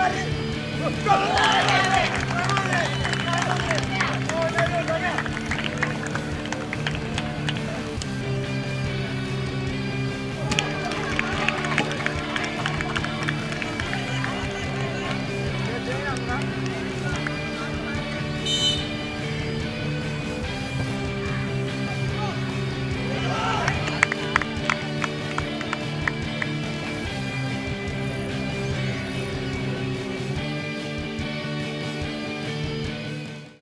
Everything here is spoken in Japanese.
まる